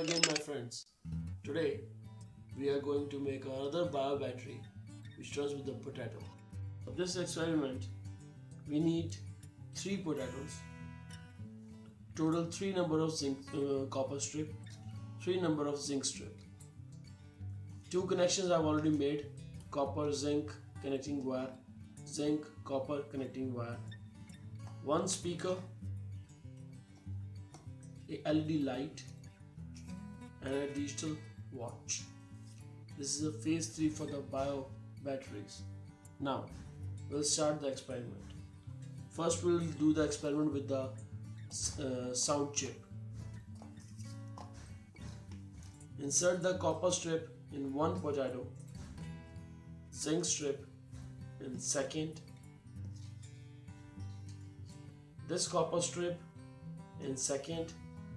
Again my friends. Today we are going to make another bio battery which runs with the potato. For this experiment we need 3 potatoes, total 3 number of zinc uh, copper strip, 3 number of zinc strip. Two connections I've already made copper zinc connecting wire, zinc copper connecting wire, one speaker a LED light and a digital watch. This is a phase 3 for the bio batteries. Now we'll start the experiment. First we'll do the experiment with the uh, sound chip. Insert the copper strip in one potato, zinc strip in second, this copper strip in second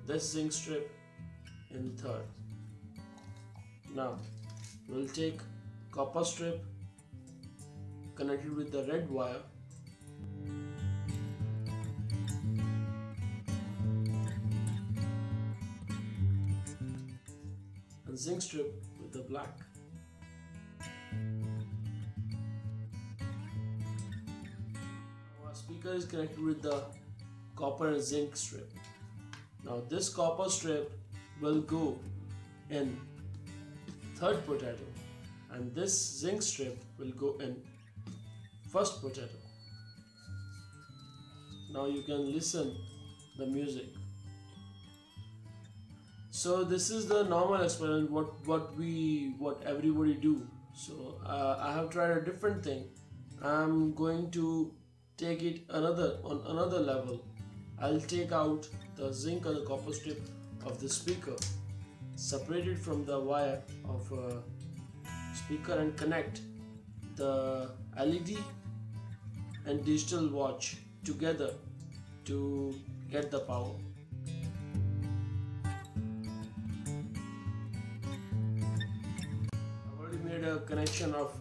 this zinc strip in third. Now we'll take copper strip connected with the red wire and zinc strip with the black. Our speaker is connected with the copper and zinc strip. Now this copper strip will go in third potato and this zinc strip will go in first potato. Now you can listen the music. So this is the normal experiment what what we what everybody do. So uh, I have tried a different thing. I'm going to take it another on another level I'll take out the zinc or the copper strip of the speaker, separate it from the wire of a speaker and connect the LED and digital watch together to get the power. I've already made a connection of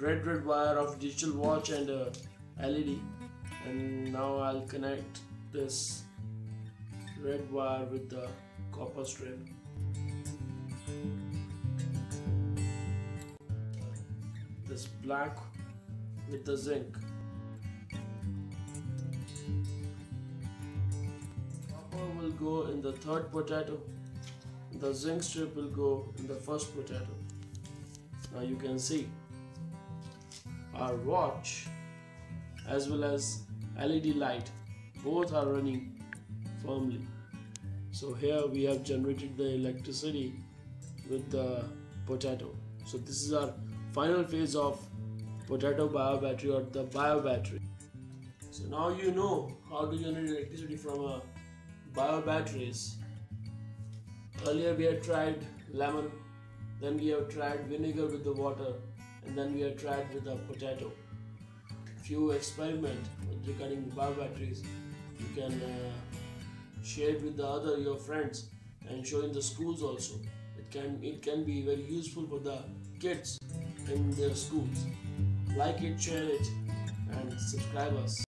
red red wire of digital watch and uh, LED and now I'll connect this red wire with the copper strip. This black with the zinc. Copper will go in the third potato. The zinc strip will go in the first potato. Now you can see our watch as well as LED light. Both are running firmly so here we have generated the electricity with the potato. So this is our final phase of potato bio battery or the bio battery so now you know how to generate electricity from a bio batteries earlier we had tried lemon then we have tried vinegar with the water and then we have tried with the potato. Few experiment regarding bio batteries you can uh, share it with the other your friends and show in the schools also. It can it can be very useful for the kids in their schools. Like it share it and subscribe us